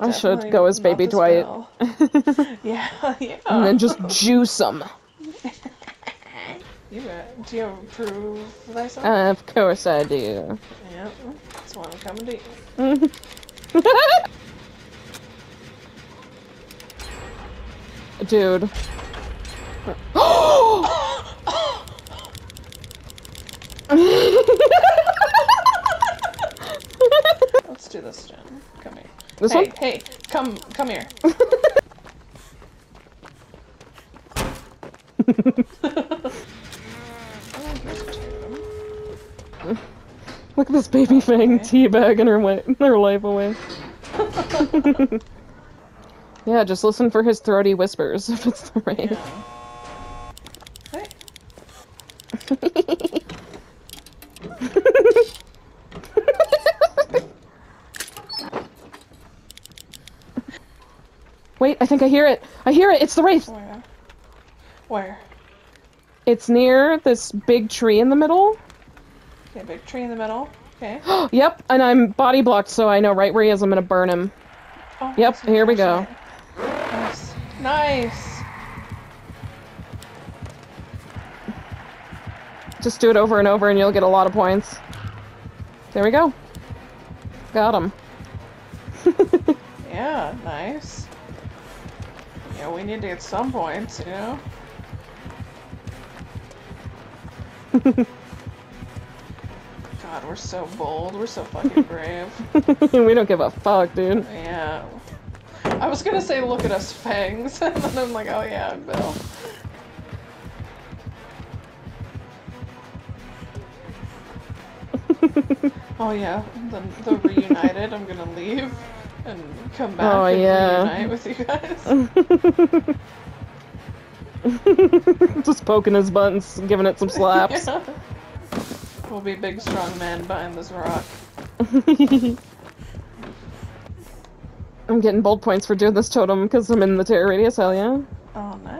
I should go as Baby Dwight. yeah, yeah. And then just juice him. You bet. Do you approve thyself? of course I do. Yep. That's why I'm coming to you. Dude. Let's do this, gen. Come here. This hey, one? hey, come, come here. Here's a totem. Look at this baby Fang teabagging her, way, her life away. yeah, just listen for his throaty whispers if it's the right. Yeah. Hey. Wait, I think I hear it. I hear it. It's the wraith. Where? Where? It's near this big tree in the middle. Okay, big tree in the middle. Okay. yep, and I'm body blocked, so I know right where he is. I'm gonna burn him. Oh, Yep, here we go. Nice. Nice. Just do it over and over, and you'll get a lot of points. There we go. Got him. Yeah, nice. We need to get some points, you know? God, we're so bold. We're so fucking brave. we don't give a fuck, dude. Yeah. I was gonna say, look at us fangs, and then I'm like, oh yeah, Bill. oh yeah, then the reunited, I'm gonna leave and come back Oh, and yeah. reunite with you guys. Just poking his butt and s- giving it some slaps. Yeah. We'll be big strong men behind this rock. I'm getting bold points for doing this totem because I'm in the terror radius, hell yeah. Oh, nice.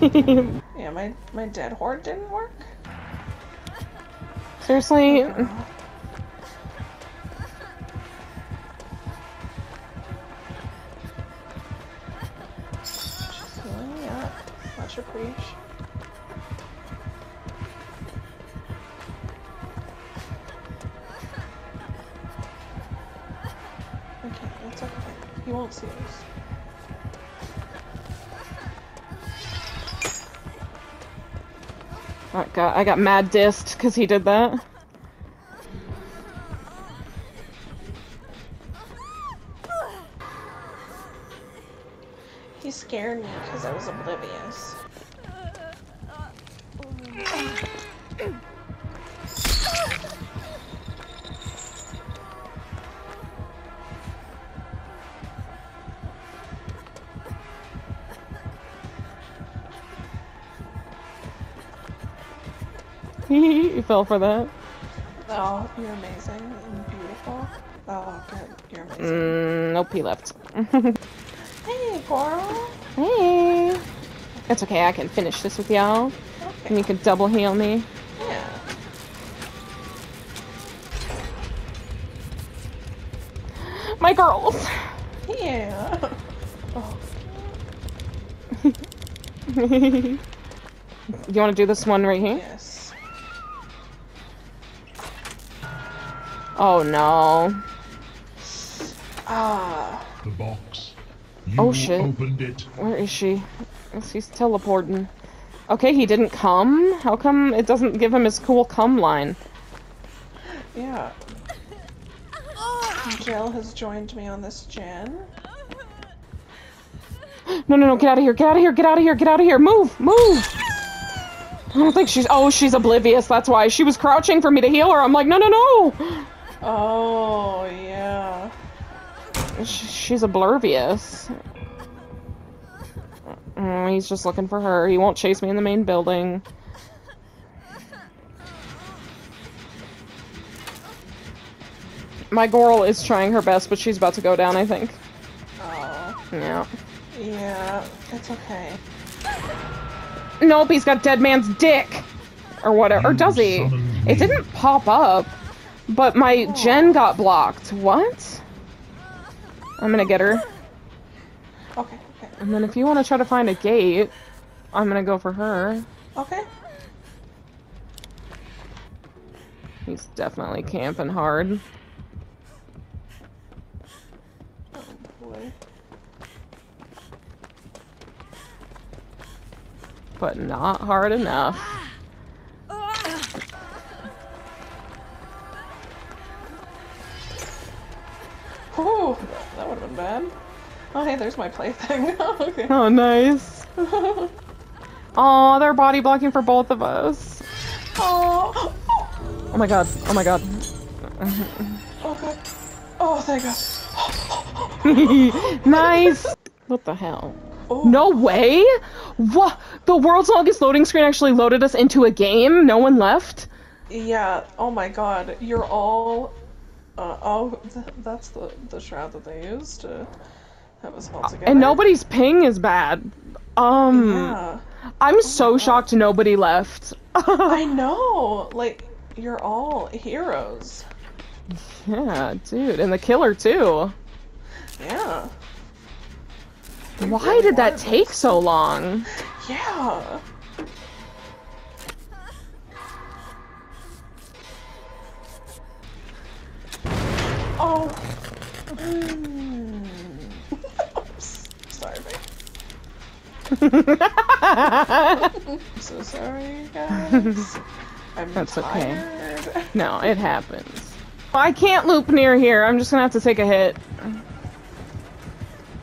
Yeah, my my Dead Hard didn't work. Seriously? Me up. Much appreciated. Okay, it's okay. He won't see us. I got, I got mad dissed because he did that. He scared me because I was oblivious. You fell for that. Oh, you're amazing and beautiful. Oh, good. You're amazing. Mm, nope, he left. Hey, Coral. hey! It's okay, I can finish this with y'all. And you can double heal me. Yeah. My girls! Yeah. Oh, you want to do this one right here? yes. Oh no. Ah. The box. You Oh, shit. opened it. Where is she? Yes, He's teleporting. Okay, he didn't come? How come it doesn't give him his cool come line? Yeah. Jill has joined me on this gen. No, no, no, get out of here, get out of here, get out of here, get out of here, move, move! I don't think she's- oh, she's oblivious, that's why. She was crouching for me to heal her, I'm like, no, no, no! Oh, yeah. She's oblivious. Mm, he's just looking for her, he won't chase me in the main building. my girl is trying her best, but she's about to go down, I think. Oh, Yeah. yeah, it's okay. Nope, he's got dead man's dick! Or whatever. Or does he? It didn't pop up, but my gen got blocked. What? I'm gonna get her. Okay, okay, And then if you want to try to find a gate, I'm gonna go for her. okay. He's definitely camping hard. Oh boy. But not hard enough. There's my plaything. okay. Oh, nice. Oh, they're body blocking for both of us. oh, Oh my god. Oh my god. oh god. Oh, thank god. nice. What the hell? Oh, No way? What? The world's longest loading screen actually loaded us into a game? No one left? Yeah. Oh my god. You're all. Uh, oh, th- that's the the shroud that they used to us all together. And nobody's ping is bad. Um, Yeah. I'm so shocked nobody left. I know. Like you're all heroes. yeah, dude. And the killer, too. Yeah. Why did that take so long? Yeah. Oh. Mm. Oops. Sorry, babe. I'm so sorry, guys. I'm That's okay. no, it happens. I can't loop near here. I'm just gonna have to take a hit.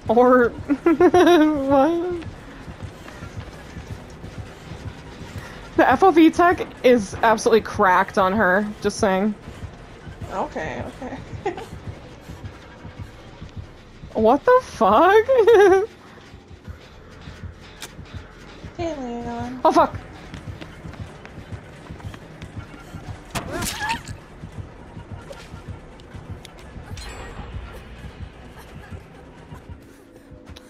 Or... what? The FOV tech is absolutely cracked on her, just saying. Okay, okay. What the fuck? Hey, Leon. oh fuck!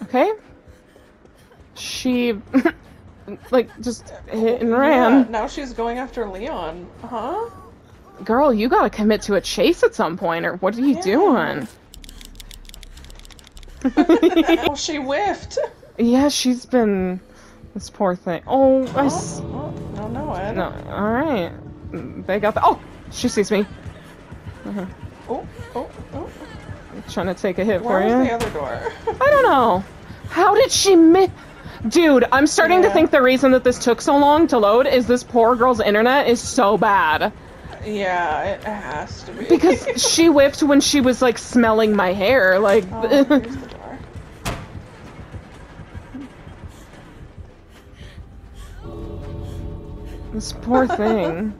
Okay. She, like, just hit and oh, Yeah, ran. now she's going after Leon. Huh? Girl, you gotta commit to a chase at some point, or what are you Yeah. doing? Oh, she whiffed. yeah, she's been. This poor thing. Oh, I. s- Oh, oh, no, no, Ed. No, alright. They got the. Oh! She sees me. Uh -huh. Oh, oh, oh. Trying to take a hit Where for you. the other door? I don't know. How did she miss? Dude, I'm starting to think the reason that this took so long to load is this poor girl's internet is so bad. yeah, it has to be. Because she whipped when she was like smelling my hair. Like, oh, this poor thing.